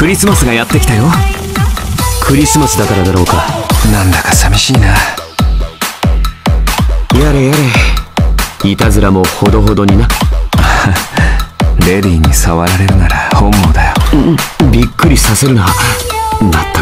クリスマスがやってきたよ。クリスマスだからだろうか。なんだか寂しいな。やれやれ。いたずらもほどほどにな。レディーに触られるなら本望だよ。びっくりさせるな。また